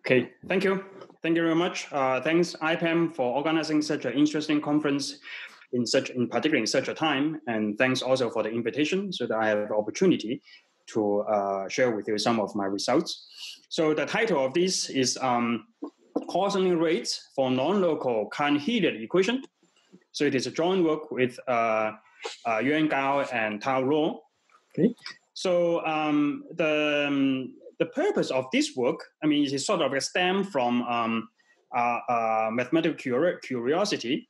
Okay, thank you. Thank you very much. Uh, thanks, IPAM, for organizing such an interesting conference in such, in particular, in such a time. And thanks also for the invitation so that I have the opportunity to uh, share with you some of my results. So the title of this is um, Coarsening Rates for Non-Local Cahn-Hilliard Equation. So it is a joint work with uh, uh, Yuan Gao and Tao Luo. Okay. So um, the um, the purpose of this work, I mean, it is sort of a stem from um, uh, uh, mathematical curiosity.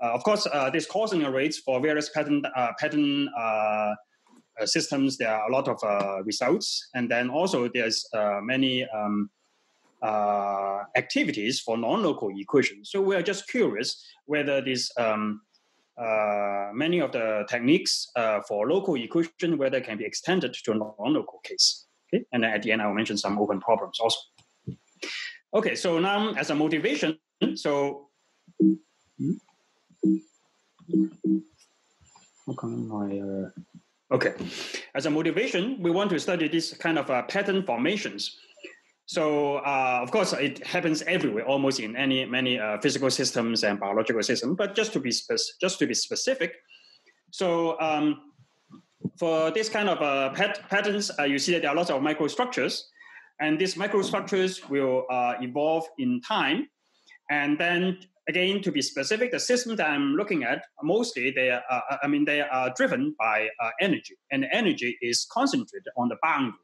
Uh, of course, uh, this coarsening rates for various pattern uh, pattern uh, systems. There are a lot of results, and then also there's many um, activities for non-local equations. So we are just curious whether this um, many of the techniques for local equation whether can be extended to a non-local case. And then at the end I will mention some open problems also. Okay, so now as a motivation, so uh, okay, as a motivation, we want to study this kind of uh, pattern formations. So uh, of course, it happens everywhere, almost in any many uh, physical systems and biological systems. But just to be spe- just to be specific, so um, for this kind of uh, pat- patterns, uh, you see that there are lots of microstructures, and these microstructures will uh, evolve in time. And then again, to be specific, the system that I'm looking at mostly they are, uh, I mean, they are driven by uh, energy, and energy is concentrated on the boundary.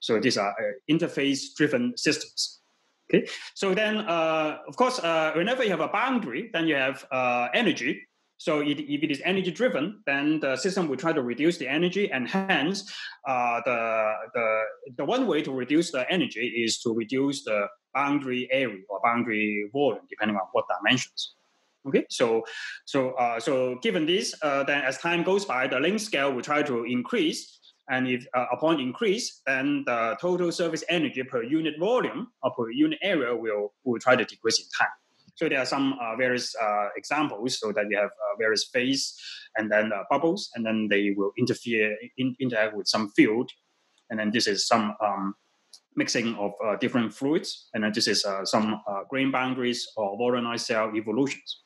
So these are uh, interface-driven systems. Okay, so then of course, whenever you have a boundary, then you have energy so if it is energy driven, then the system will try to reduce the energy, and hence uh, the, the, the one way to reduce the energy is to reduce the boundary area or boundary volume, depending on what dimensions. Okay, so so uh, so given this, uh, then as time goes by, the length scale will try to increase, and if uh, upon increase, then the total surface energy per unit volume or per unit area will will try to decrease in time. So there are some uh, various uh, examples so that you have uh, various phase and then uh, bubbles, and then they will interfere, in, interact with some field. And then this is some um, mixing of uh, different fluids. And then this is uh, some grain boundaries or volumized cell evolutions.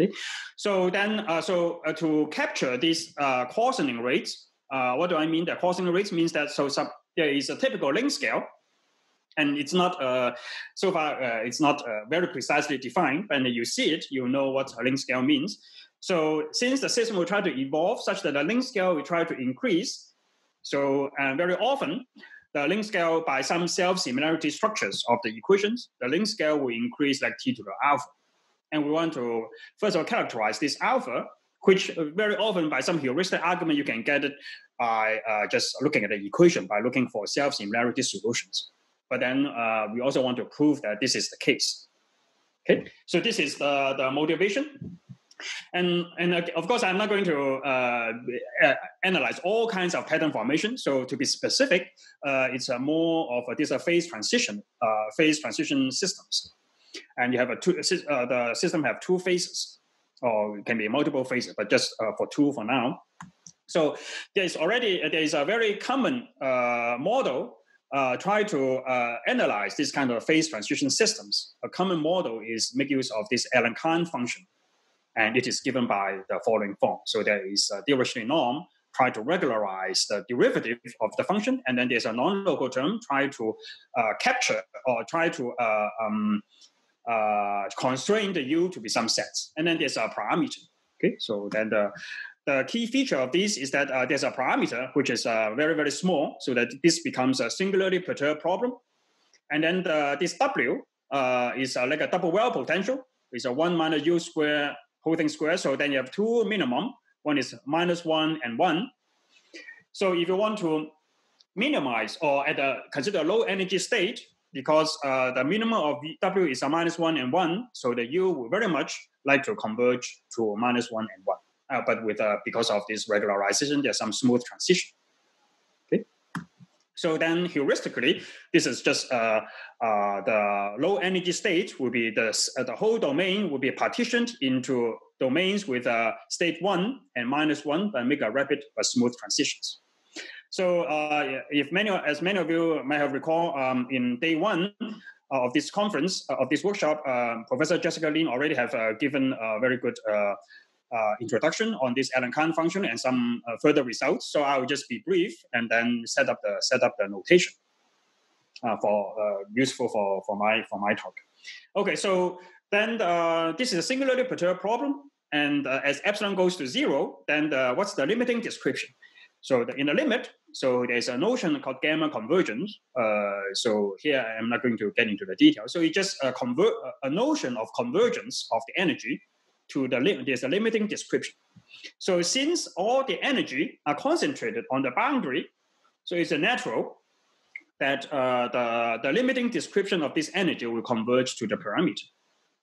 Okay, so then so to capture these coarsening rates, what do I mean? The coarsening rates means that so some, there is a typical length scale and it's not uh, so far uh, it's not uh, very precisely defined. When you see it you know what a link scale means. So since the system will try to evolve such that the link scale will try to increase so very often the link scale by some self-similarity structures of the equations the link scale will increase like t to the alpha. And we want to first of all characterize this alpha which very often by some heuristic argument you can get it by uh, just looking at the equation by looking for self-similarity solutions but then uh, we also want to prove that this is the case. Okay, so this is the, the motivation. And, and uh, of course, I'm not going to uh, uh, analyze all kinds of pattern formation. So to be specific, uh, it's a more of a, this a phase transition, uh, phase transition systems. And you have a two, the system have two phases, or it can be multiple phases, but just for two for now. So there is already there is a very common model uh, try to uh, analyze this kind of phase transition systems, a common model is make use of this Allen-Cahn function. And it is given by the following form. So there is a Dirichlet norm, try to regularize the derivative of the function. And then there's a non-local term, try to uh, capture or try to uh, um, uh, constrain the U to be some sets. And then there's a parameter. Okay, so then the the key feature of this is that uh, there's a parameter which is uh, very, very small, so that this becomes a singularly perturbed problem. And then the, this W uh, is uh, like a double well potential. It's a 1 minus u square whole thing square. So then you have two minimum. One is minus 1 and 1. So if you want to minimize or at a consider a low energy state, because uh, the minimum of W is a minus 1 and 1, so the U will very much like to converge to minus 1 and 1 uh, but with uh, because of this regularization, there's some smooth transition. Okay. So then heuristically, this is just uh, uh, the low energy state will be the, uh, the whole domain will be partitioned into domains with uh, state one and minus one and make a rapid but smooth transitions. So if many, as many of you might have recalled um, in day one, of this conference, of this workshop, um, Professor Jessica Lin already have given a very good Uh, introduction on this Allen-Cahn function and some uh, further results. So I will just be brief and then set up the set up the notation uh, for useful for, for my for my talk. Okay, so then this is a singularly perturbed problem. And uh, as epsilon goes to zero, then the, what's the limiting description? So the, in the limit, so there's a notion called gamma convergence. Uh, so here I'm not going to get into the details. So it's just a, a notion of convergence of the energy to the limit. There's a limiting description. So since all the energy are concentrated on the boundary, so it's a natural that uh, the, the limiting description of this energy will converge to the perimeter.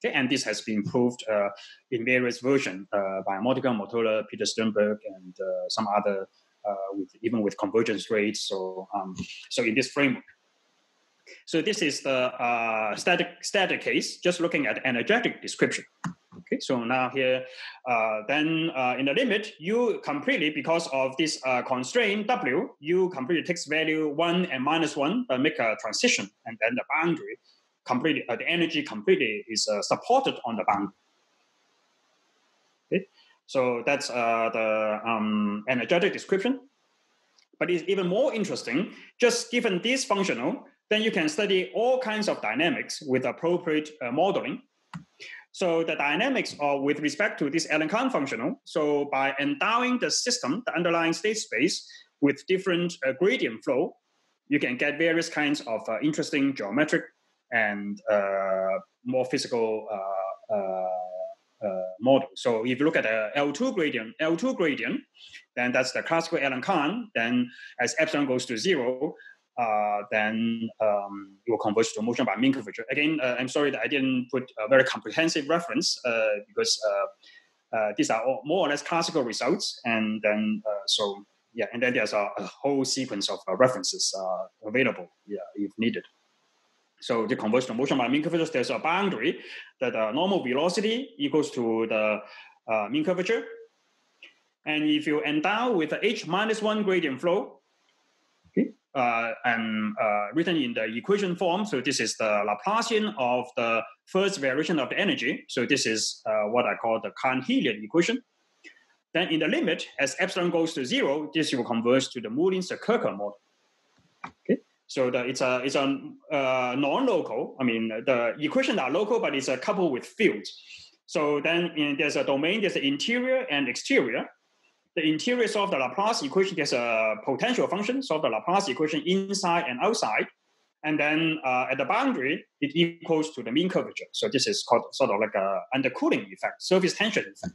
Okay, and this has been proved uh, in various versions uh, by Modica, Mortola, Peter Sternberg, and uh, some other, uh, with, even with convergence rates. So, um, so in this framework. So this is the uh, static static case, just looking at energetic description. Okay, so now here, uh, then in the limit, you completely, because of this constraint W, you completely takes value one and minus one, but make a transition, and then the boundary completely uh, the energy completely is uh, supported on the boundary. So that's uh, the um, energetic description. But it's even more interesting, just given this functional, then you can study all kinds of dynamics with appropriate uh, modeling. So the dynamics are with respect to this Allen-Cahn functional. So by endowing the system, the underlying state space, with different uh, gradient flow, you can get various kinds of uh, interesting geometric and uh, more physical uh, uh, model. So if you look at the L2 gradient, L2 gradient, then that's the classical Allen-Cahn. Then as epsilon goes to zero, uh, then um, it will converge to motion by mean curvature. Again, uh, I'm sorry that I didn't put a very comprehensive reference uh, because these are all more or less classical results. And then, so yeah, and then there's a, a whole sequence of references available yeah, if needed. So the conversion motion by mean curvature, there's a boundary that the normal velocity equals to the uh, mean curvature. And if you endow with the h minus one gradient flow, uh, and uh, written in the equation form, so this is the Laplacian of the first variation of the energy. So this is uh, what I call the Cahn-Hilliard equation. Then in the limit, as epsilon goes to zero, this will converge to the Mullins-Sekerka model. Okay. So the, it's a it's a uh, non-local. I mean, the equations are local, but it's a couple with fields. So then in, there's a domain. There's an interior and exterior. The interior of the Laplace equation. There's a potential function solve the Laplace equation inside and outside. And then uh, at the boundary, it equals to the mean curvature. So this is called sort of like a undercooling effect, surface tension effect.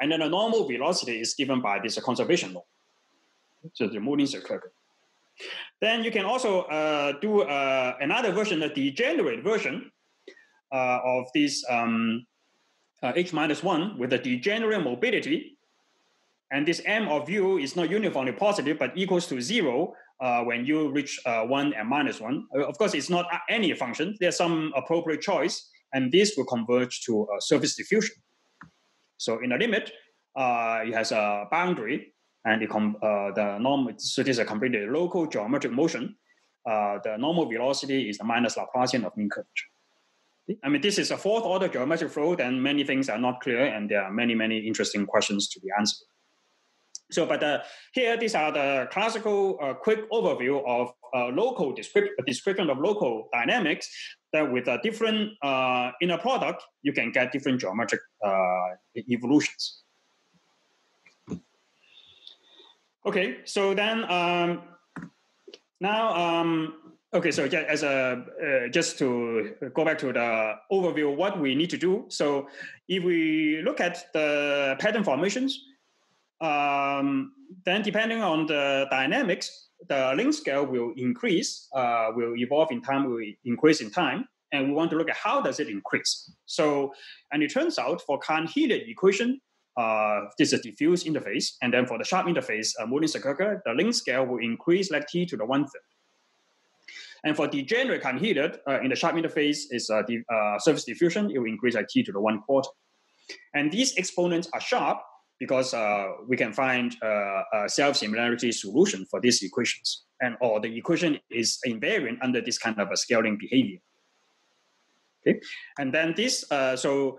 And then the normal velocity is given by this conservation law. So the Mullins-Sekerka. Then you can also uh, do uh, another version, a degenerate version uh, of this um, uh, h minus 1 with a degenerate mobility. And this m of u is not uniformly positive, but equals to 0 uh, when you reach uh, 1 and minus 1. of course, it's not any function. There's some appropriate choice, and this will converge to a surface diffusion. So in the limit, it has a boundary and the, uh, the normal, so this is a completely local geometric motion. Uh, the normal velocity is the minus Laplacian of mean curvature. I mean, this is a fourth order geometric flow, and many things are not clear, and there are many, many interesting questions to be answered. So, but uh, here, these are the classical uh, quick overview of uh, local description, description of local dynamics that with a different uh, inner product, you can get different geometric uh, evolutions. Okay, so then um, now, um, okay, so yeah, as a uh, just to go back to the overview, what we need to do. So if we look at the pattern formations, um, then depending on the dynamics, the length scale will increase, uh, will evolve in time, will increase in time, and we want to look at how does it increase. So, and it turns out for Cahn-Hilliard equation, uh, this is diffuse interface. And then for the sharp interface, uh, Mullins-Sekerka, the length scale will increase like t to the one third. And for degenerate Cahn-Hilliard, uh, in the sharp interface is uh, uh, surface diffusion, it will increase like t to the one quarter. And these exponents are sharp because uh, we can find uh, a self-similarity solution for these equations. And or the equation is invariant under this kind of a scaling behavior. Okay, and then this uh, so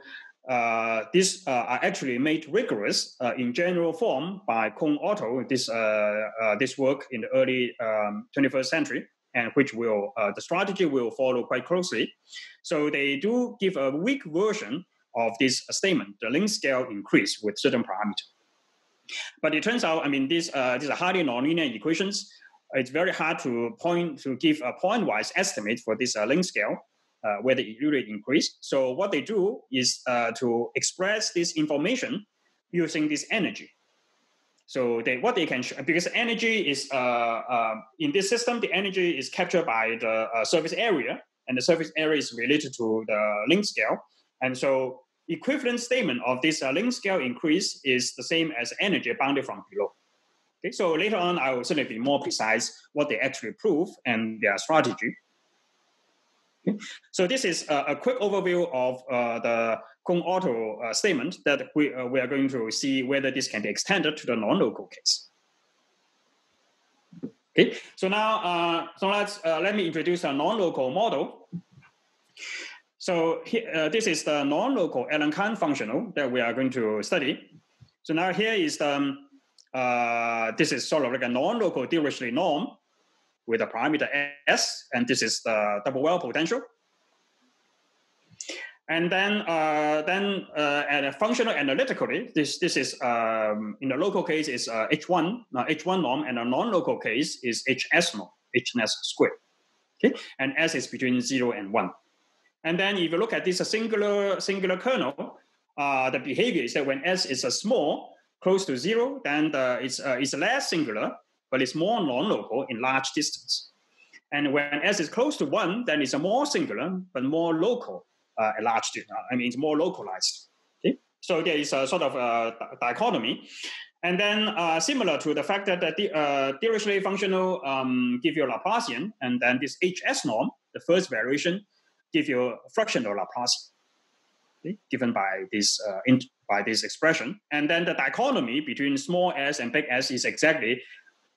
uh, these uh, are actually made rigorous uh, in general form by Kohn Otto. This this work in the early um, 21st century, and which will the strategy will follow quite closely. So they do give a weak version of this statement: the length scale increase with certain parameter. But it turns out, I mean, these these are highly nonlinear equations. It's very hard to point to give a point-wise estimate for this length scale uh, where the rate increase. So what they do is uh, to express this information using this energy. So they, what they can show, because energy is uh, uh, in this system, the energy is captured by the uh, surface area, and the surface area is related to the length scale. And so equivalent statement of this uh, length scale increase is the same as energy bounded from below. Okay, so later on, I will certainly be more precise what they actually prove and their strategy. Okay. So this is a, a quick overview of uh, the Kohn Otto uh, statement that we, uh, we are going to see whether this can be extended to the non-local case. Okay, so now uh, so let's uh, let me introduce a non-local model. So uh, this is the non-local Allen-Cahn functional that we are going to study. So now here is the um, this is sort of like a non-local Dirichlet norm with a parameter s, and this is the double well potential. And then, uh, then uh, at a functional analytically, this this is um, in the local case is uh, h1, now h1 norm, and a non-local case is hs norm, hs squared. Okay, and s is between zero and one. And then if you look at this singular singular kernel, uh, the behavior is that when s is a small, close to zero, then the, it's uh, it's less singular, but it's more non-local in large distance. And when s is close to one, then it's a more singular but more local uh, at large. Distance. I mean, it's more localized. Okay, so there is a sort of a dichotomy. And then uh, similar to the fact that the uh, Dirichlet functional um, give you a Laplacian, and then this HS norm, the first variation, give you a fractional Laplacian, okay, given by this uh, in, by this expression. And then the dichotomy between small s and big S is exactly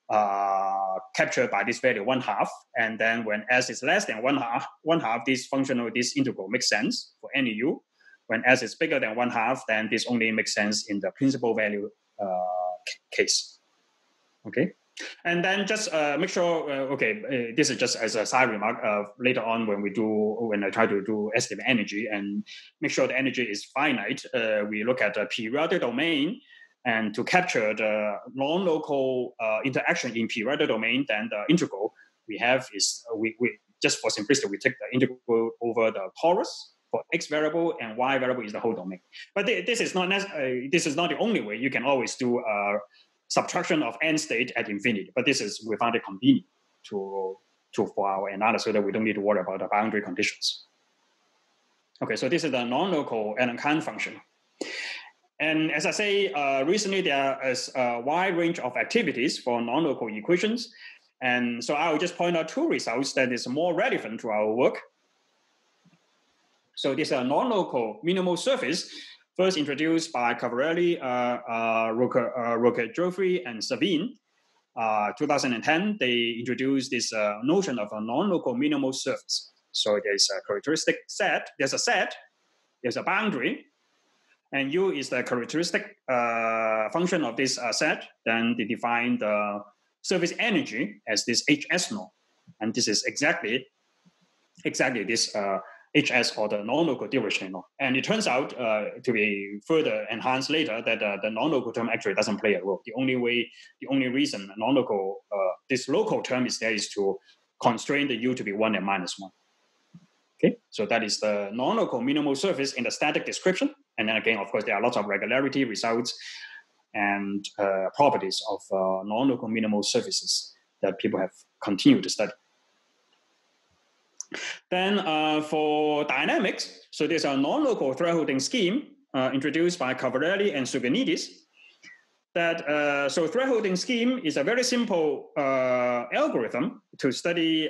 uh, captured by this value one half. And then when s is less than one half, one half, this functional, this integral makes sense for any u. When s is bigger than one half, then this only makes sense in the principal value uh, case. Okay. And then just uh, make sure, uh, okay, uh, this is just as a side remark. Uh, later on, when we do, when I try to do estimate energy and make sure the energy is finite, uh, we look at the periodic domain and to capture the non-local uh, interaction in periodic domain, then the integral we have is uh, we, we just for simplicity we take the integral over the torus for x variable and y variable is the whole domain. But this is not uh, this is not the only way. You can always do a subtraction of n state at infinity. But this is we found it convenient to to for our analysis so that we don't need to worry about the boundary conditions. Okay, so this is the non-local Allen-Cahn function. And as I say, uh, recently there is a wide range of activities for non-local equations. And so I will just point out two results that is more relevant to our work. So this is a non-local minimal surface, first introduced by Caffarelli, uh, uh, uh, and Savin. Uh, 2010, they introduced this uh, notion of a non-local minimal surface. So there's a characteristic set, there's a set, there's a boundary, and u is the characteristic uh, function of this uh, set, then they define the surface energy as this hs norm. And this is exactly exactly this uh, hs or the non-local Dirichlet norm. And it turns out uh, to be further enhanced later that uh, the non-local term actually doesn't play a role. The only way, the only reason non-local, uh, this local term is there is to constrain the u to be one and minus one. Okay, so that is the non-local minimal surface in the static description. And then again, of course, there are lots of regularity results and uh, properties of uh, non-local minimal surfaces that people have continued to study. Then uh, for dynamics, so there's a non-local thresholding scheme uh, introduced by Caffarelli and Souganidis. That uh, so thresholding scheme is a very simple uh, algorithm to study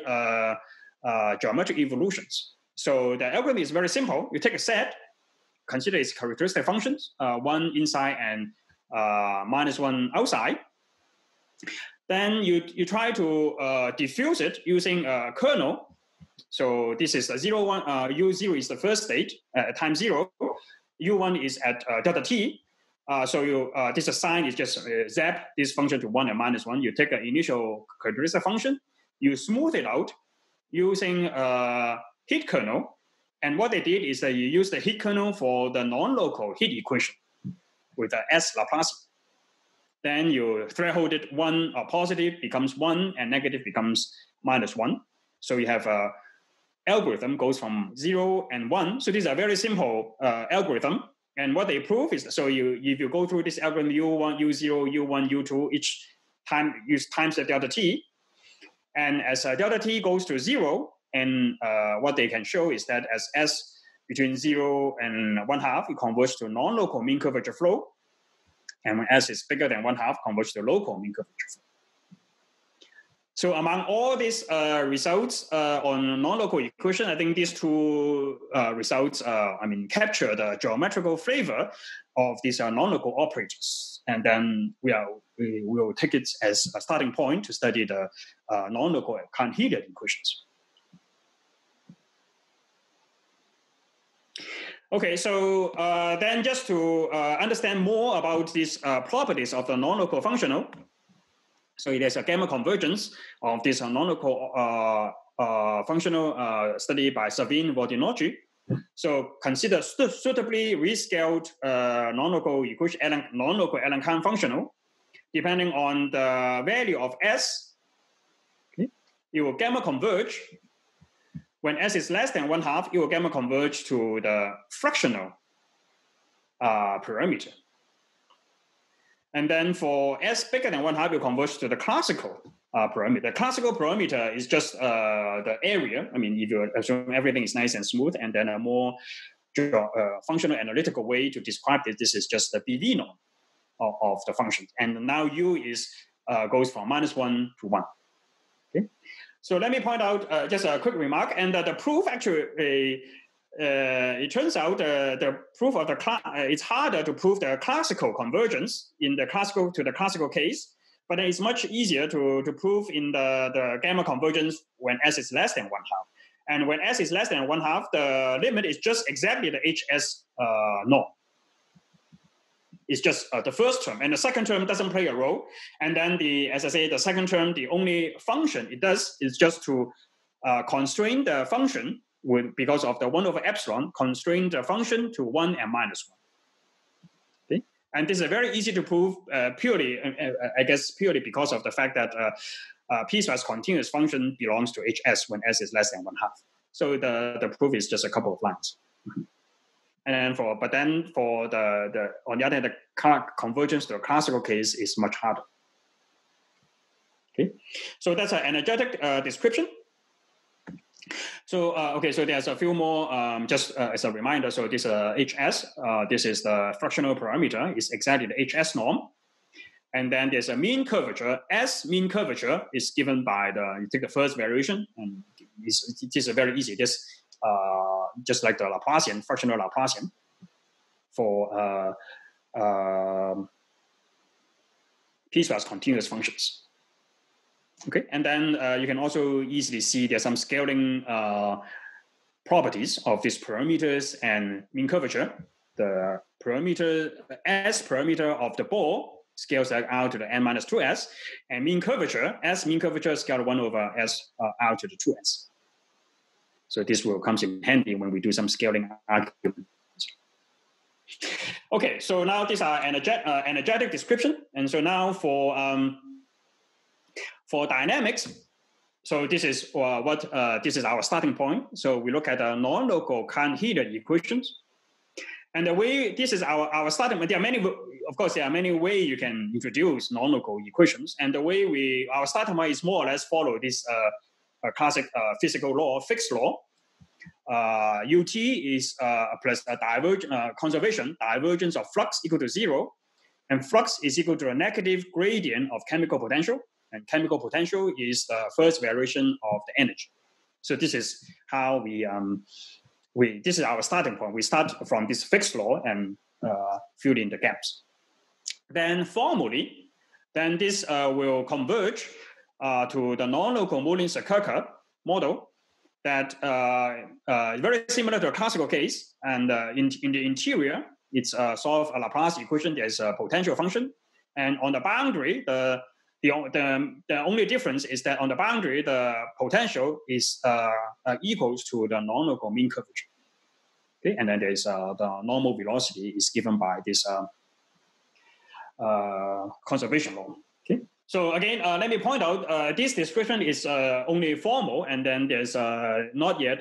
geometric evolutions. So the algorithm is very simple. You take a set consider its characteristic functions, uh, one inside and uh, minus one outside. Then you, you try to uh, diffuse it using a kernel So this is a zero one. Uh, u0 is the first state at time zero. u1 is at uh, delta t. Uh, so you uh, this sign is just uh, zap this function to one and minus one. You take an initial characteristic function, you smooth it out using a heat kernel. And what they did is that you use the heat kernel for the non-local heat equation with the S Laplace. Then you threshold it one or positive becomes one and negative becomes minus one. So you have a algorithm goes from zero and one. So these are very simple uh, algorithm. And what they prove is so you if you go through this algorithm u1, u0, u1, u2, each time use times the delta t. And as uh, delta t goes to zero, and uh, what they can show is that as s between zero and one half, it converges to non-local mean curvature flow. And when s is bigger than one half, converges to local mean curvature flow. So among all these uh, results uh, on non-local equation, I think these two uh, results, uh, I mean, capture the geometrical flavor of these uh, non-local operators. And then we, are, we will take it as a starting point to study the uh, non-local Cahn-Hilliard equations. Okay, so then just to understand more about these properties of the non-local functional, so it is a gamma convergence of this non-local uh, uh, functional uh, study by Savin Valdinoci. So consider suitably rescaled uh, non-local equation, non-local Allen-Cahn functional, depending on the value of S, okay, it will gamma converge. When S is less than one half, it will gamma converge to the fractional uh, perimeter. And then for S bigger than one half, you converge to the classical uh, perimeter. The classical perimeter is just uh, the area. I mean, if you assume everything is nice and smooth, and then a more uh, functional analytical way to describe it, this is just the BV norm of, of the function. And now U is uh, goes from minus one to one. Okay. So let me point out uh, just a quick remark, and the proof actually uh, it turns out uh, the proof of the class uh, it's harder to prove the classical convergence in the classical to the classical case, but it's much easier to, to prove in the, the gamma convergence when s is less than one half. And when s is less than one half, the limit is just exactly the hs uh, norm. It's just uh, the first term, and the second term doesn't play a role. And then the, as I say, the second term, the only function it does is just to uh, constrain the function with, because of the 1 over epsilon, constrain the function to 1 and minus 1. Okay? And this is very easy to prove uh, purely, uh, uh, I guess, purely because of the fact that uh, uh, piecewise continuous function belongs to Hs when S is less than 1 half. So the, the proof is just a couple of lines. And then for, but then for the, the on the other hand, the convergence to a classical case is much harder. Okay, so that's an energetic uh, description. So uh, okay, so there's a few more um, just uh, as a reminder. So this uh, HS, uh, this is the fractional perimeter, is exactly the HS norm. And then there's a mean curvature. S mean curvature is given by the you take the first variation, and it's, it is very easy. Just uh, just like the Laplacian fractional Laplacian for uh, um, piecewise continuous functions. Okay, and then uh, you can also easily see there's some scaling uh, properties of these parameters and mean curvature. The perimeter S perimeter of the ball scales out to the n minus 2s, and mean curvature, S mean curvature scaled 1 over S uh, out to the 2s. So this will come in handy when we do some scaling argument. Okay, so now these are energetic, uh, energetic description. And so now for um, for dynamics, so this is uh, what uh, this is our starting point. So we look at the non-local Cahn-Hilliard equations, and the way this is our our starting. There are many, of course, there are many ways you can introduce non-local equations, and the way we our starting point is more or less follow this uh, classic uh, physical law, Fick's law. UT uh, is uh, plus a diverge conservation divergence of flux equal to zero, and flux is equal to a negative gradient of chemical potential and chemical potential is the first variation of the energy. So this is how we um, we this is our starting point. We start from this Fick's law and uh, fill in the gaps. Then formally, then this uh, will converge uh, to the non-local Mullins-Sekerka model. that uh, uh, very similar to a classical case, and uh, in, in the interior, it's uh, solve a Laplace equation. There's a potential function, and on the boundary, the the, the, the only difference is that on the boundary, the potential is uh, uh, equals to the non-local mean curvature. Okay, and then there's uh, the normal velocity is given by this uh, uh, conservation law. Okay, so again, uh, let me point out this description is only formal, and then there's not yet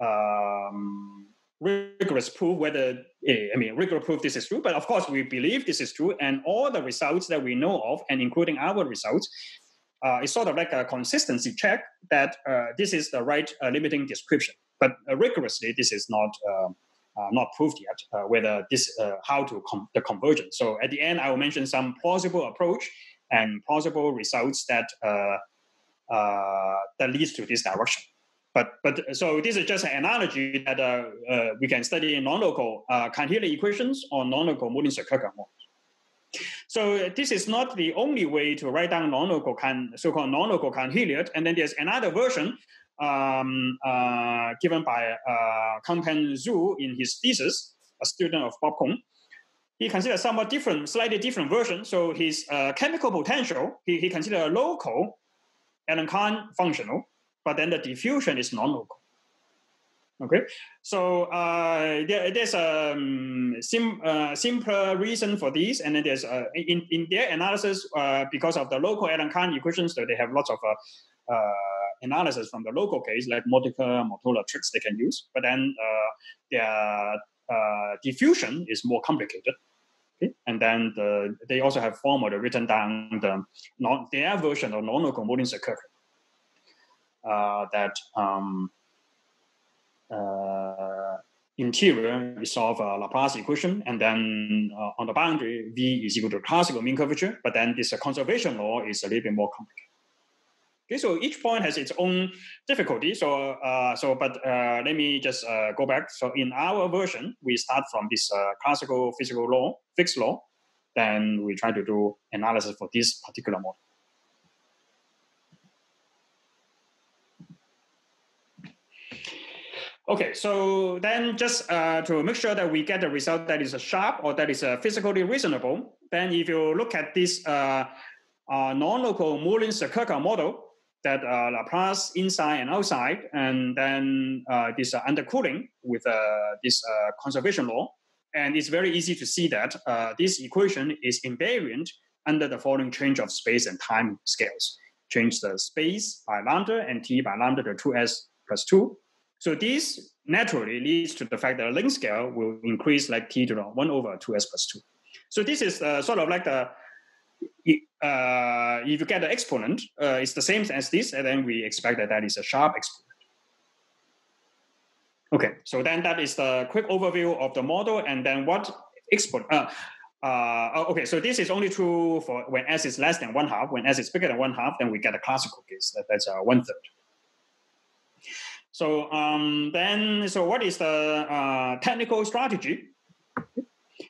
um, rigorous proof whether eh, I mean rigorous proof this is true, but of course we believe this is true, and all the results that we know of, and including our results, uh, is sort of like a consistency check that uh, this is the right uh, limiting description. But uh, rigorously, this is not um, uh, not proved yet uh, whether this how to com- the convergence. So at the end, I will mention some plausible approach and plausible results that that leads to this direction. But, but so this is just an analogy that uh, uh, we can study non-local uh, Cahn-Hilliard equations or non-local Mullins-Sekerka models. So this is not the only way to write down non-local so-called non-local Cahn-Hilliard. And then there's another version um, uh, given by uh, Kangpeng Zhu in his thesis, a student of Bob Kohn. He considered somewhat different, slightly different version. So his uh, chemical potential, he, he considered a local Allen-Cahn functional, but then the diffusion is non-local. Okay, so uh, there, there's a um, sim, uh, simpler reason for this, and then there's uh, in, in their analysis uh, because of the local Allen-Cahn equations, so they have lots of uh, uh, analysis from the local case, like Modica, Mortola tricks they can use, but then their diffusion is more complicated. Okay? And then the, they also have formally written down the non, their version of non-local Mullins-Sekerka uh, that um, uh, interior we solve a Laplace equation, and then uh, on the boundary, V is equal to classical mean curvature, but then this conservation law is a little bit more complicated. Okay, so each point has its own difficulty. So, uh, so, but uh, let me just uh, go back. So, in our version, we start from this classical physical law, Fick's law, then we try to do analysis for this particular model. Okay, so then just uh, to make sure that we get a result that is sharp or that is uh, physically reasonable, then if you look at this uh, uh non-local Mullins-Sekerka model, that uh, Laplace inside and outside, and then uh, this undercooling with this conservation law, and it's very easy to see that this equation is invariant under the following change of space and time scales. Change the space by lambda and t by lambda to 2s plus 2, so this naturally leads to the fact that length scale will increase like t to the 1 over 2s plus 2. So this is uh, sort of like the, uh, if you get the exponent, uh, it's the same as this, and then we expect that that is a sharp exponent. Okay, so then that is the quick overview of the model, and then what exponent, uh, uh, okay, so this is only true for when s is less than one half. When s is bigger than one half, then we get a classical case, that, that's uh, one third. So um, then, so what is the uh, technical strategy?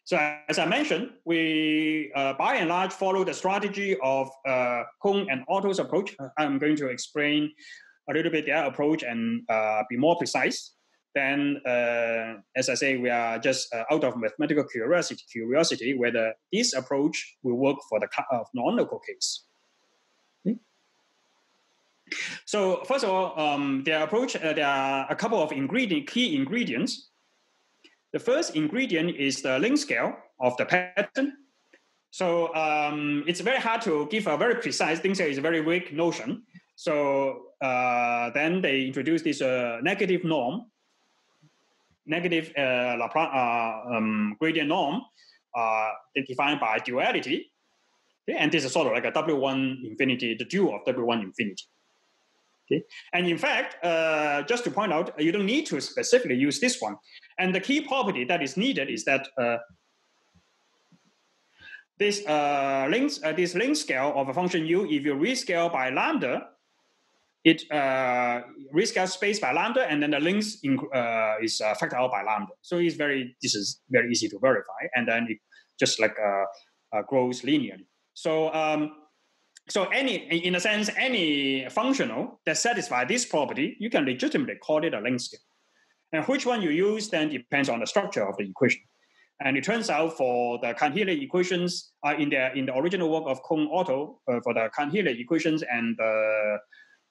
So as I mentioned, we uh, by and large follow the strategy of uh, and Otto's approach. I'm going to explain a little bit their approach and uh, be more precise. Then, uh, as I say, we are just uh, out of mathematical curiosity, curiosity whether this approach will work for the non-local case. So first of all, um, their approach, uh, there are a couple of ingredient, key ingredients. The first ingredient is the length scale of the pattern. So um, it's very hard to give a very precise length scale. It's a very weak notion. So uh, then they introduce this uh, negative norm, negative uh, Laplace, uh, um, gradient norm uh, defined by duality. Okay? And this is sort of like a W1 infinity, the dual of W1 infinity. Okay? And in fact, uh, just to point out, you don't need to specifically use this one. And the key property that is needed is that uh, this uh, length, uh, this length scale of a function u, if you rescale by lambda, it uh, rescale space by lambda, and then the length in, uh, is uh, factored out by lambda. So it's very, this is very easy to verify, and then it just like uh, grows linearly. So um, so any, in a sense, any functional that satisfy this property, you can legitimately call it a length scale. And which one you use then depends on the structure of the equation. And it turns out for the Cahn-Hilliard equations uh, in the in the original work of Kohn Otto uh, for the Cahn-Hilliard equations and the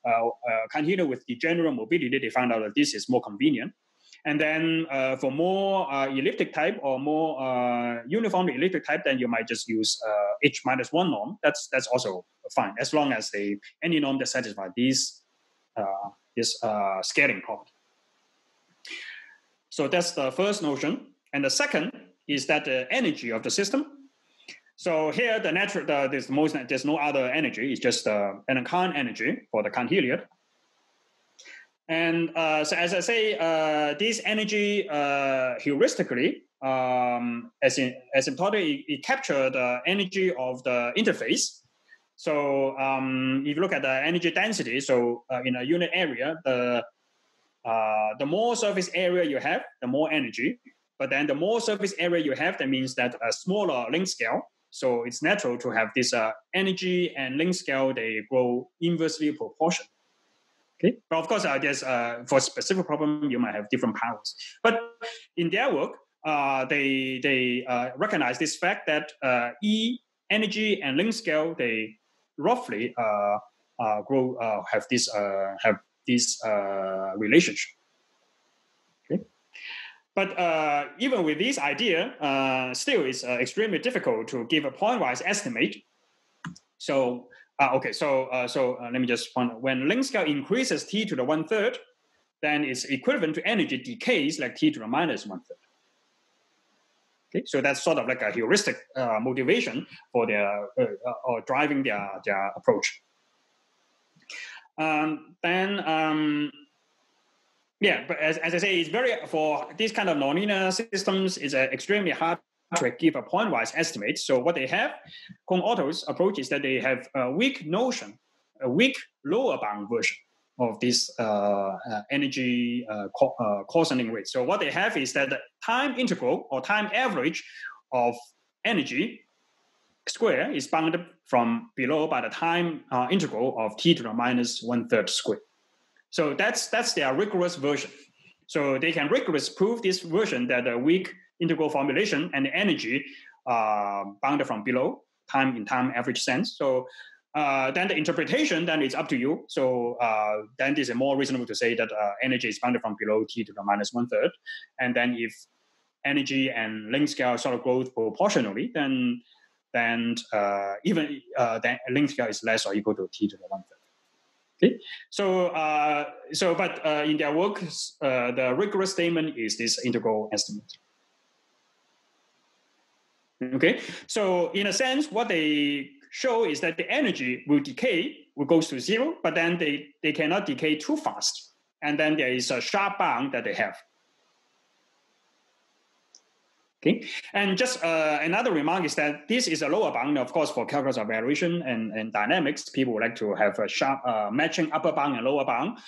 uh, uh, Cahn-Hilliard with the general mobility, they found out that this is more convenient. And then uh, for more uh, elliptic type or more uh, uniformly elliptic type, then you might just use uh, h minus one norm. That's that's also fine as long as they any norm that satisfies these uh, this uh, scaling property. So that's the first notion, and the second is that the energy of the system. So here the natural the, there's most there's no other energy. It's just Allen-Cahn energy for the Cahn-Hilliard. And uh, so, as I say, uh, this energy uh, heuristically, um, as in asymptotic, it, it captures the energy of the interface. So, um, if you look at the energy density, so uh, in a unit area, the uh, the more surface area you have, the more energy. But then, the more surface area you have, that means that a smaller length scale. So, it's natural to have this uh, energy and length scale. They grow inversely proportional. Okay, but of course, I guess uh, for specific problem, you might have different powers. But in their work, uh, they they uh, recognize this fact that uh, E energy and length scale they roughly uh, uh, grow have this have this relationship. Okay, but even with this idea, still it's extremely difficult to give a pointwise estimate. So uh, okay, so uh, so uh, let me just point. When length scale increases t to the one third, then it's equivalent to energy decays like t to the minus one third. Okay, so that's sort of like a heuristic uh, motivation for their uh, uh, or driving their their approach. Um, then um, yeah, but as, as I say, it's very for these kind of nonlinear systems, it's extremely hard to give a point-wise estimate. So what they have, Kohn Otto's approach is that they have a weak notion, a weak lower bound version of this uh, uh, energy uh, co- uh, coarsening rate. So what they have is that the time integral or time average of energy square is bounded from below by the time uh, integral of t to the minus one third square. So that's that's their rigorous version. So they can rigorously prove this version that the weak integral formulation and energy uh, bounded from below, time in time average sense. So uh, then the interpretation then it's up to you. So uh, then it is more reasonable to say that uh, energy is bounded from below t to the minus one third, and then if energy and length scale sort of grow proportionally, then then uh, even uh, then length scale is less or equal to t to the one third. Okay, so uh, so but in their work, the rigorous statement is this integral estimate. Okay, so in a sense, what they show is that the energy will decay, will goes to zero, but then they, they cannot decay too fast. And then there is a sharp bound that they have. Okay, and just uh, another remark is that this is a lower bound, of course, for calculus of variation and, and dynamics. People would like to have a sharp uh, matching upper bound and lower bound.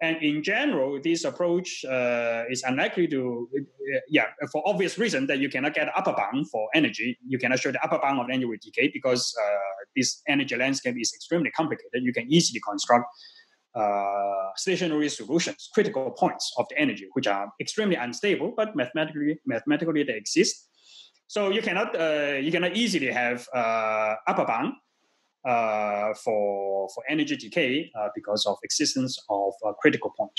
And in general, this approach uh, is unlikely to, uh, yeah, for obvious reason that you cannot get upper bound for energy. You cannot show the upper bound of energy will decay because uh, this energy landscape is extremely complicated. You can easily construct uh, stationary solutions, critical points of the energy, which are extremely unstable, but mathematically, mathematically they exist. So you cannot, uh, you cannot easily have uh, upper bound uh, for for energy decay uh, because of existence of a critical point.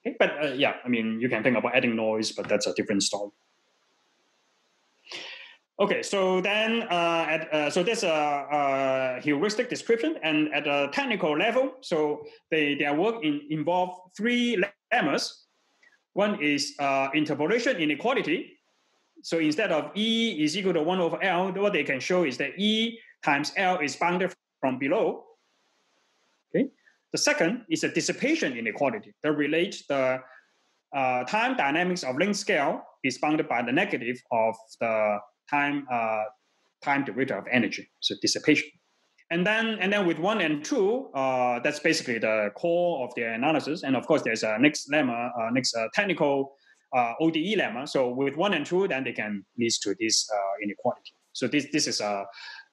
Okay, but uh, yeah, I mean you can think about adding noise, but that's a different story. Okay, so then uh, at, uh, so there's a, a, heuristic description, and at a technical level, so they their work in, involve three lemmas. One is uh, interpolation inequality. So instead of E is equal to one over L, what they can show is that E times L is bounded from below. Okay. The second is a dissipation inequality that relates the uh, time dynamics of length scale is bounded by the negative of the time uh, time derivative of energy, so dissipation. And then, and then with one and two, uh, that's basically the core of their analysis. And of course, there's a next lemma, uh, next uh, technical uh, ODE lemma. So with one and two, then they can lead to this inequality. So this this is a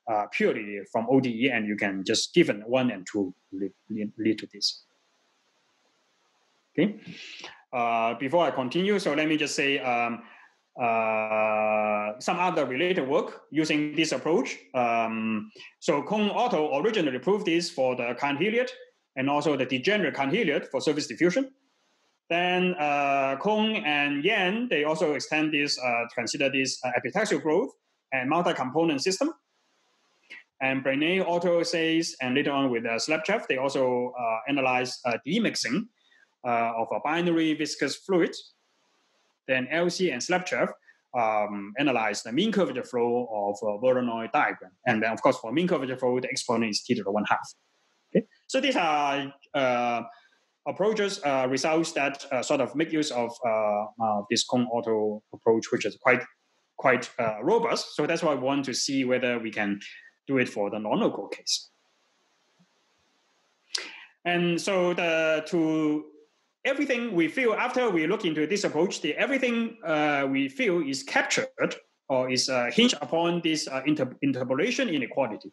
uh, purely from ODE, and you can just given one and two lead, to this. Okay. Uh, before I continue, so let me just say um, uh, some other related work using this approach. Um, so Kohn Otto originally proved this for the Cahn-Hilliard and also the degenerate Cahn-Hilliard for surface diffusion. Then uh, Kohn and Yan, they also extend this, uh, consider this uh, epitaxial growth and multi-component system. And Brenier Otto Seis, and later on with uh, they also uh, analyze uh, demixing uh, of a binary viscous fluid. Then Elsey and Slepchev um, analyze the mean curvature flow of a Voronoi diagram. And then, of course, for mean curvature flow, the exponent is t to the one half. Okay? So these are uh, approaches, uh, results that uh, sort of make use of uh, this Kohn Otto approach, which is quite quite uh, robust. So that's why we want to see whether we can do it for the non-local case. And so the to everything we feel after we look into this approach, the everything uh, we feel is captured or is uh, hinged upon this uh, inter- interpolation inequality.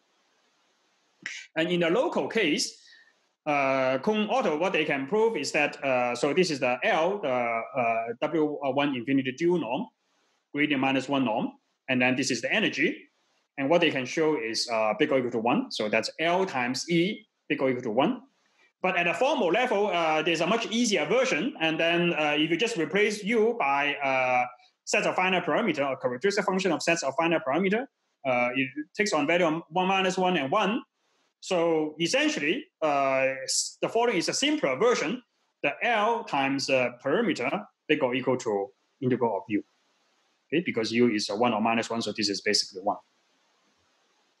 And in the local case, uh, Kohn Otto, what they can prove is that, uh, so this is the L, the uh, W1 infinity dual norm, gradient minus one norm, and then this is the energy. And what they can show is uh, big or equal to one. So that's L times E big or equal to one. But at a formal level, uh, there's a much easier version. And then uh, if you just replace U by uh, sets of finite perimeter or characteristic function of sets of finite perimeter, uh, it takes on value of one minus one and one. So essentially, uh, the following is a simpler version. The L times the perimeter big or equal to integral of U. Okay, because U is a one or minus one, so this is basically one.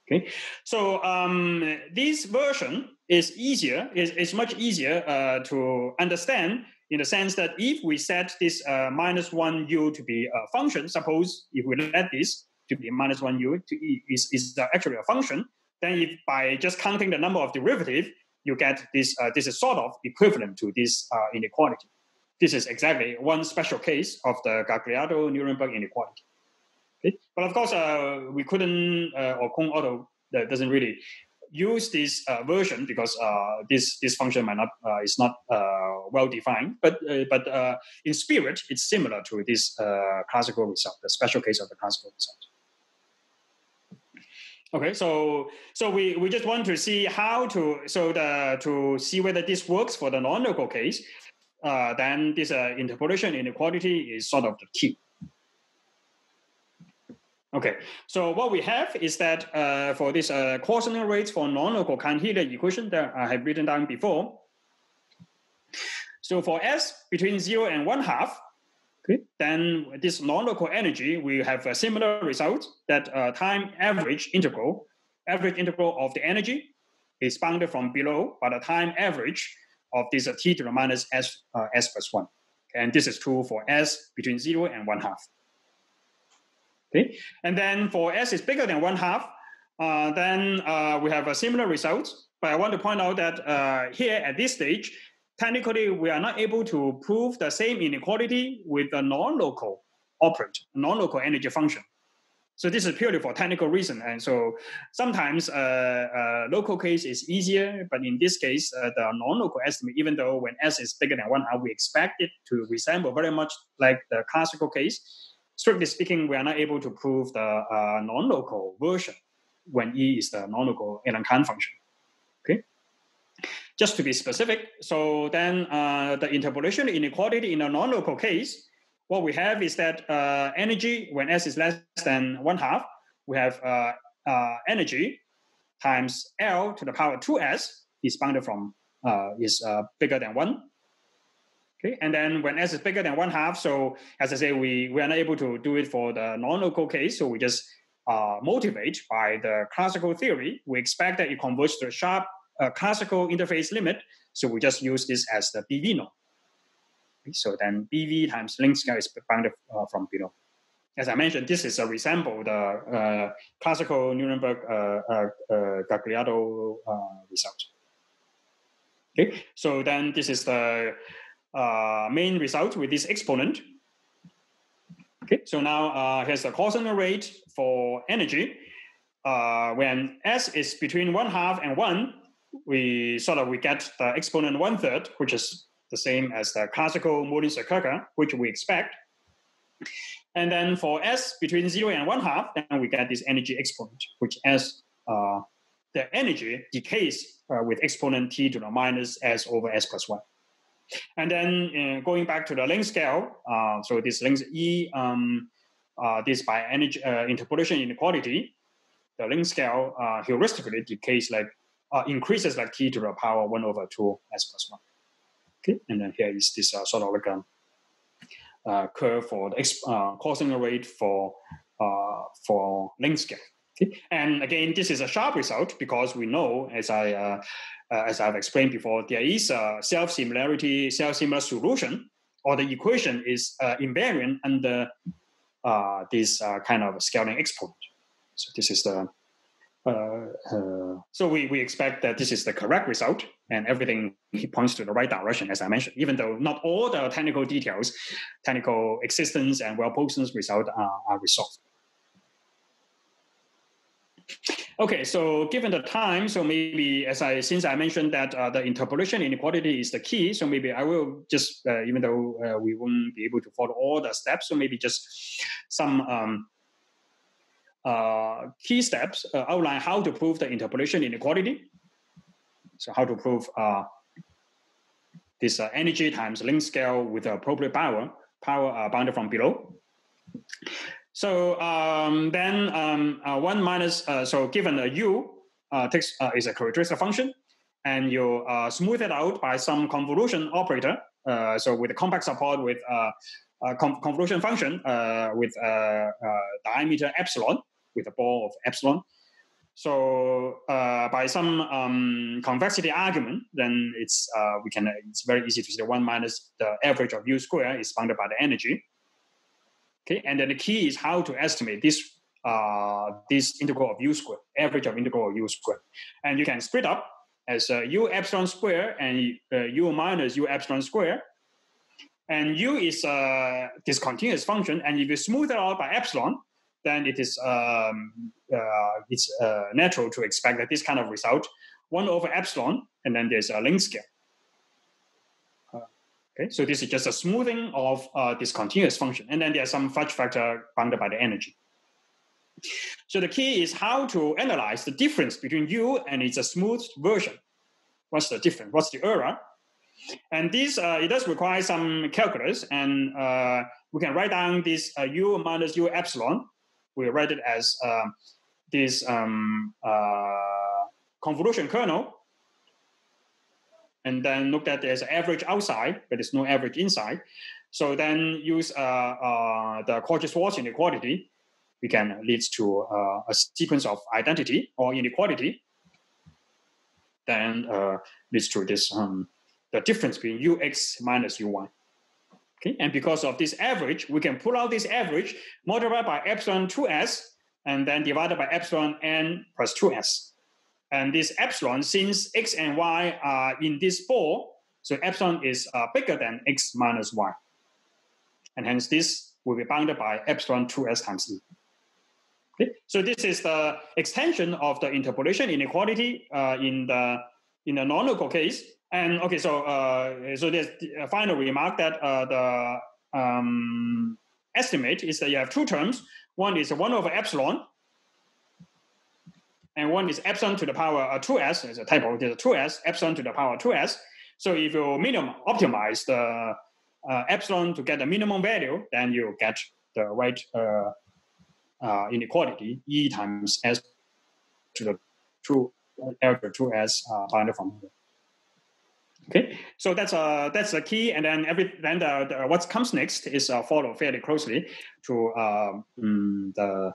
Okay, so um, this version is easier, is, is much easier uh, to understand in the sense that if we set this uh, minus one u to be a function, suppose if we let this to be minus one u to e is, is actually a function, then if by just counting the number of derivative, you get this, uh, this is sort of equivalent to this uh, inequality. This is exactly one special case of the Gagliardo-Nirenberg inequality. But of course, uh, we couldn't, uh, or Kohn Otto uh, doesn't really use this uh, version because uh, this this function might not uh, is not well defined. But but in spirit, it's similar to this classical result, the special case of the classical result. Okay, so so we, we just want to see how to so the to see whether this works for the non-local case. Uh, then this uh, interpolation inequality is sort of the key. Okay, so what we have is that uh, for this uh, rates for non-local Cahn-Hilliard equation that I have written down before. So for S between zero and one half, okay, then this non-local energy will have a similar result that uh, time average integral, average integral of the energy is bounded from below by the time average of this uh, t to the minus s, uh, s plus one. And this is true for S between zero and one half. Okay, and then for s is bigger than one half, uh, then uh, we have a similar result. But I want to point out that uh, here at this stage, technically we are not able to prove the same inequality with a non-local operant, non-local energy function. So this is purely for technical reason. And so sometimes uh, uh, local case is easier, but in this case, uh, the non-local estimate, even though when S is bigger than one half, we expect it to resemble very much like the classical case strictly speaking, we are not able to prove the uh, non-local version when E is the non-local Allen-Cahn function. Okay. Just to be specific, so then uh, the interpolation inequality in a non-local case, what we have is that uh, energy when S is less than one half, we have uh, uh, energy times L to the power 2S is bounded from uh, is bigger than one Okay, and then when s is bigger than one half, so as I say, we, we are not able to do it for the non-local case, so we just uh, motivate by the classical theory. We expect that it converges to a sharp uh, classical interface limit, so we just use this as the BV norm. Okay, so then BV times length scale is bounded uh, from below. As I mentioned, this is a resemble the uh, classical Nirenberg uh, uh, Gagliardo result. Okay, so then this is the uh, main result with this exponent. Okay, so now uh, here's the coarsening rate for energy. uh, when s is between one half and one, we sort of we get the exponent one third, which is the same as the classical Mullins-Sekerka, which we expect. And then for s between zero and one half, then we get this energy exponent, which as uh, the energy decays uh, with exponent t to the minus s over s plus one. And then uh, going back to the length scale, uh, so this length E, um, uh, this by energy uh, interpolation inequality, the length scale uh, heuristically decays like uh, increases like t to the power one over two s plus one. Okay, and then here is this sort of like a curve for the exp- crossing rate for for length scale. Okay? And again, this is a sharp result because we know, as I uh, uh, as I've explained before, there is a self-similarity, self-similar solution, or the equation is uh, invariant under uh, this uh, kind of scaling exponent. So this is the uh, so we, we expect that this is the correct result and everything he points to the right direction as I mentioned, even though not all the technical details, technical existence and well-posed result are resolved. Okay, so given the time, so maybe as I since I mentioned that uh, the interpolation inequality is the key, so maybe I will just uh, even though uh, we won't be able to follow all the steps, so maybe just some um, uh, key steps uh, outline how to prove the interpolation inequality. So how to prove uh, this energy times length scale with appropriate power power bounded from below. So um, then um, uh, one minus, uh, so given a u uh, takes, uh, is a characteristic function, and you uh, smooth it out by some convolution operator. So with a compact support with a convolution function with a diameter epsilon, with a ball of epsilon. So by some um, convexity argument, then it's we can it's very easy to see the one minus the average of u square is bounded by the energy. Okay, and then the key is how to estimate this uh, this integral of u squared, average of integral of u squared, and you can split up as uh, u epsilon square and uh, u minus u epsilon square, and u is a discontinuous function, and if you smooth it out by epsilon, then it is um, uh, it's uh, natural to expect that this kind of result, one over epsilon, and then there's a length scale. Okay, so this is just a smoothing of uh, this continuous function. And then there's some fudge factor bounded by the energy. So the key is how to analyze the difference between U and its smoothed version. What's the difference? What's the error? And this, uh, it does require some calculus. And uh, we can write down this uh, U minus U epsilon. We write it as um, this um, uh, convolution kernel and then look at there's average outside, but there's no average inside. So then use uh, uh, the Cauchy-Schwarz inequality, we can lead to uh, a sequence of identity or inequality. Then uh, leads to this um, the difference between ux minus uy. Okay, and because of this average, we can pull out this average, multiply by epsilon 2s, and then divided by epsilon n plus 2s. And this epsilon, since x and y are in this ball, so epsilon is uh, bigger than x minus y. And hence this will be bounded by epsilon 2s times e. Okay? So this is the extension of the interpolation inequality uh, in the in the non-local case. And okay, so uh, so there's a final remark that uh, the um, estimate is that you have two terms. One is one over epsilon, and one is epsilon to the power uh, 2s, it's a typo, there's a 2s, epsilon to the power 2s. So if you minimum optimize the uh, epsilon to get the minimum value, then you get the right uh, uh, inequality, E times S to the 2 L 2S uh, bounded from here. Okay, so that's uh that's the key, and then every then the, the what comes next is uh, follow fairly closely to um, the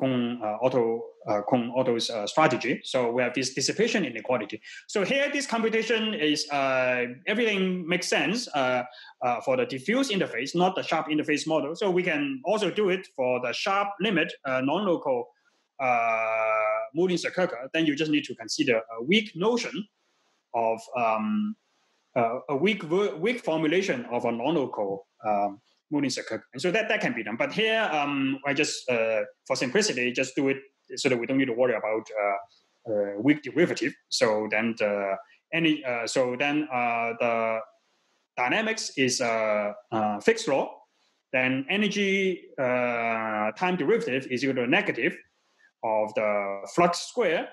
Kohn uh, Otto uh, Otto's uh, strategy. So we have this dissipation inequality. So here, this computation is uh, everything makes sense uh, uh, for the diffuse interface, not the sharp interface model. So we can also do it for the sharp limit non-local uh, Mullins-Sekerka. Then you just need to consider a weak notion of um, a weak weak formulation of a non-local um, Mullins-Sekerka. And so that, that can be done. But here, um, I just, uh, for simplicity, just do it so that we don't need to worry about uh, uh, weak derivative. So then the any uh, so then uh, the dynamics is a, a, Fick's law. Then energy uh, time derivative is equal to negative of the flux square.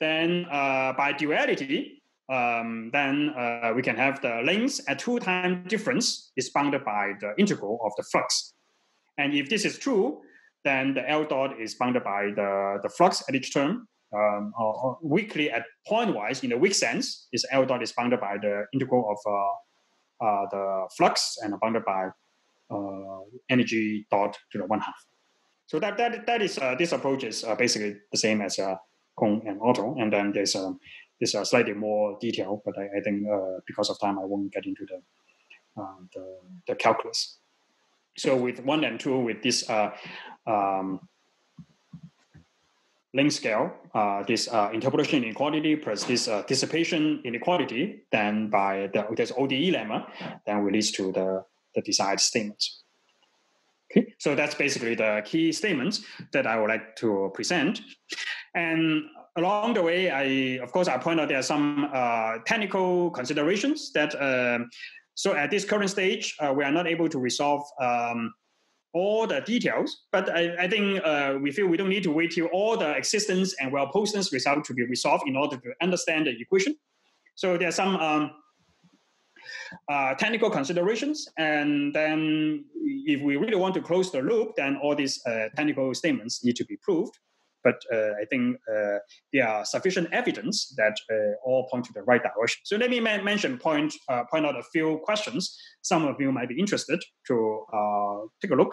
Then uh, by duality, um, then uh, we can have the length at two time difference is bounded by the integral of the flux. And if this is true, then the L dot is bounded by the, the flux at each term. Um, or, weakly at pointwise in the weak sense is L dot is bounded by the integral of uh, uh, the flux and bounded by uh, energy dot to the one half. So that that that is uh, this approach is uh, basically the same as Kohn and Otto, and then there's um, there's a slightly more detail, but I, I think uh, because of time I won't get into the uh, the, the calculus. So with one and two, with this uh, um, length scale, uh, this uh, interpolation inequality plus this uh, dissipation inequality, then by the, this ODE lemma, then we lead to the, the desired statements. Okay, so that's basically the key statements that I would like to present. And along the way, I of course I point out there are some uh, technical considerations that. Um, so at this current stage, uh, we are not able to resolve um, all the details, but I, I think uh, we feel we don't need to wait till all the existence and well-postness result to be resolved in order to understand the equation. So there are some um, uh, technical considerations. And then if we really want to close the loop, then all these uh, technical statements need to be proved. But uh, I think uh, there are sufficient evidence that uh, all point to the right direction. So let me ma- mention, point, point out a few questions. Some of you might be interested to take a look.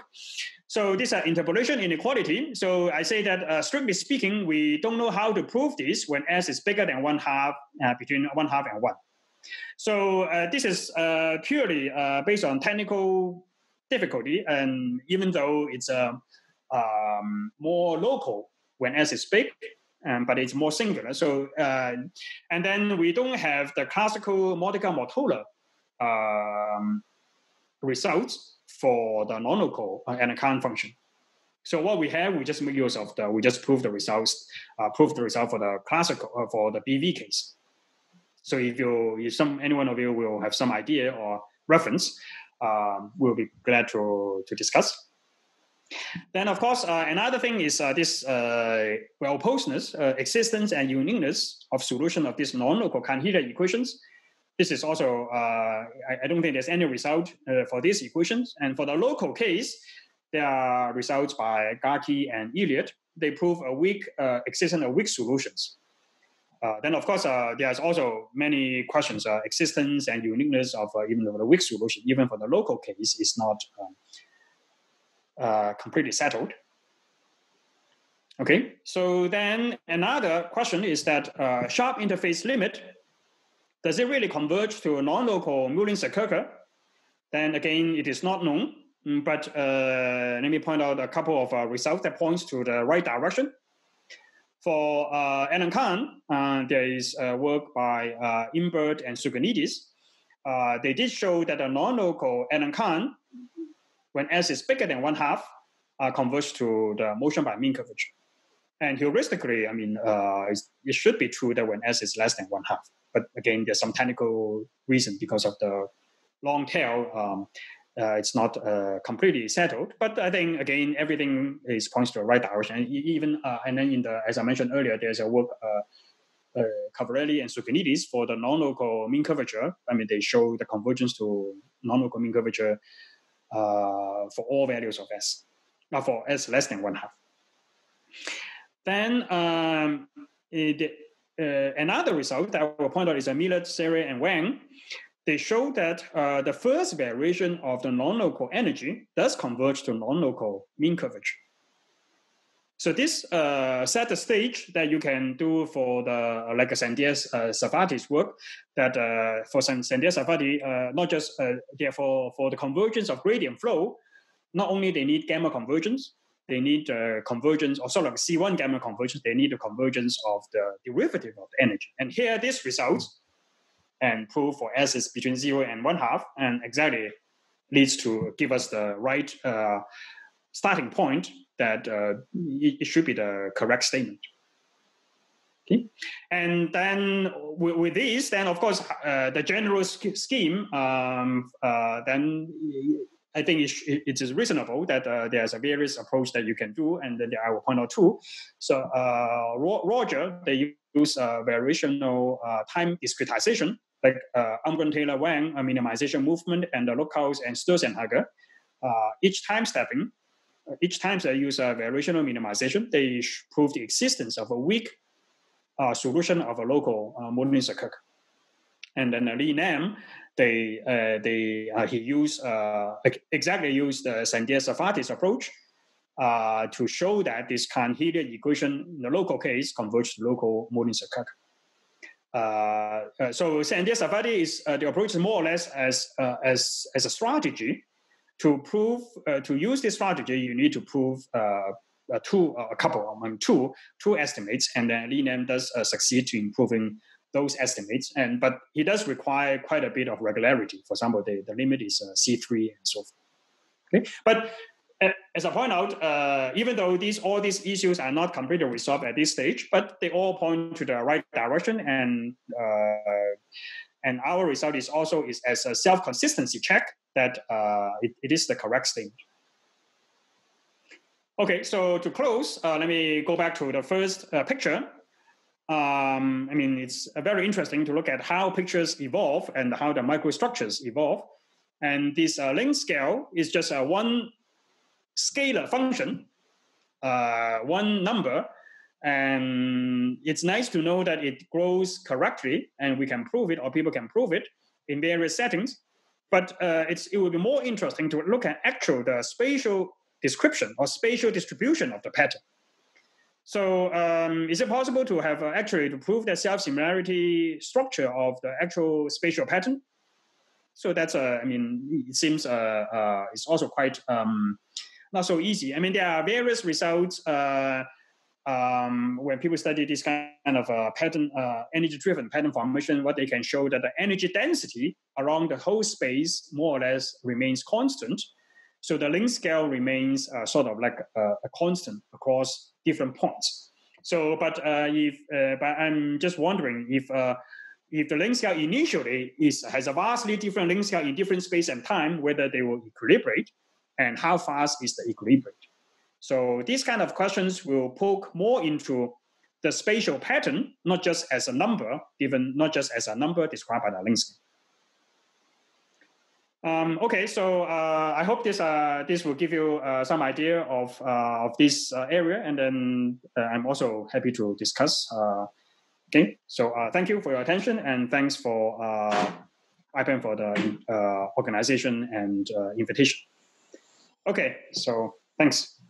So these are interpolation inequality. So I say that strictly speaking, we don't know how to prove this when S is bigger than one half, between one half and one. So uh, this is uh, purely uh, based on technical difficulty, and even though it's uh, um, more local when S is big, um, but it's more singular. So uh, and then we don't have the classical Modica-Mortola um, results for the non-local uh, Allen-Cahn function. So what we have, we just make use of the, we just prove the results, uh, prove the result for the classical, uh, for the BV case. So if you, if some, any one of you will have some idea or reference, um, we'll be glad to, to discuss. Then, of course, uh, another thing is uh, this uh, well-postness, uh, existence and uniqueness of solution of these non-local Cahn-Hilliard equations. This is also, uh, I, I, don't think there's any result uh, for these equations. And for the local case, there are results by Garcke and Elliott. They prove a weak existence of weak solutions. Then, of course, there's also many questions. Existence and uniqueness of even the weak solution, even for the local case, is not um, uh, completely settled. Okay, so then another question is that uh, sharp interface limit, does it really converge to a non-local Mullins-Sekerka? Then again, it is not known, mm, but let me point out a couple of results that points to the right direction. For uh, Allen-Cahn, uh, there is uh, work by uh, Imbert and Souganidis. Uh, they did show that a non-local Allen-Cahn, when S is bigger than one half, uh, converges to the motion by mean curvature. And heuristically, I mean, uh, it should be true that when S is less than one half. But again, there's some technical reason because of the long tail. Um, uh, it's not uh, completely settled. But I think again, everything is points to the right direction. And even uh, and then in the as I mentioned earlier, there's a work. Uh, uh, Caffarelli and Souganidis for the non-local mean curvature. I mean, they show the convergence to non-local mean curvature uh, for all values of s, not for s less than one half. Then um, it, another result that I will point out is a Millot, Sire, and Wang they show that uh, the first variation of the non-local energy does converge to non-local mean curvature. So this uh, set the stage that you can do for the uh, like a Sandier's uh, work. That uh, for Sandier's Serfaty, uh, not just uh, therefore for the convergence of gradient flow, not only they need gamma convergence, they need uh, convergence or sort of C1 gamma convergence. They need the convergence of the derivative of the energy. And here this results and prove for s is between zero and one half, and exactly leads to give us the right uh, starting point that uh, it, should be the correct statement. Okay, and then with, with this, then of course uh, the general scheme, um, uh, then I think it, it is reasonable that uh, there's a various approach that you can do, and then I will point out two. So uh, Roger, they use uh, variational time discretization, like uh, Almgren-Taylor Wang, a minimization movement, and the Luckhaus and Sturzenhecker. Uh, each time stepping, each time they use a variational minimization, they prove the existence of a weak solution of a local uh, Mullins-Sekerka And then Le Nam, they uh, they uh, he used uh, exactly used the Sandier Serfaty's approach uh, to show that this Cahn-Hilliard equation in the local case converges to local Mullins-Sekerka. Uh, uh, so Sandier Serfaty is the approach is more or less as as as a strategy to prove to use this strategy. You need to prove two a couple among two two estimates, and then Le Nam does succeed to improving those estimates. And but he does require quite a bit of regularity. For example, the, the limit is uh, C3 and so forth. Okay, but uh, as I point out, uh, even though these all these issues are not completely resolved at this stage, but they all point to the right direction, and uh, and our result is also is as a self consistency check that uh, it, it is the correct statement. Okay, so to close, uh, let me go back to the first picture um, I mean, it's very interesting to look at how pictures evolve and how the microstructures evolve. And this uh, length scale is just a one scalar function, uh, one number. And it's nice to know that it grows correctly and we can prove it or people can prove it in various settings. But uh, it's, it would be more interesting to look at actual the spatial description or spatial distribution of the pattern. So um, is it possible to have uh, actually to prove the self-similarity structure of the actual spatial pattern? So that's uh, I mean, it seems uh, uh, it's also quite um, not so easy. I mean, there are various results uh, um, when people study this kind of uh, pattern, uh, energy-driven pattern formation. What they can show that the energy density around the whole space more or less remains constant. So the length scale remains uh, sort of like a, a constant across different points. So, but uh, if uh, but I'm just wondering if uh, if the length scale initially is has a vastly different length scale in different space and time, whether they will equilibrate, and how fast is the equilibrate. So these kind of questions will poke more into the spatial pattern, not just as a number, given not just as a number described by the. Um, okay, so uh, I hope this uh, this will give you uh, some idea of uh, of this uh, area, and then uh, I'm also happy to discuss. okay, so thank you for your attention, and thanks for IPAM for the organization and invitation. Okay, so thanks.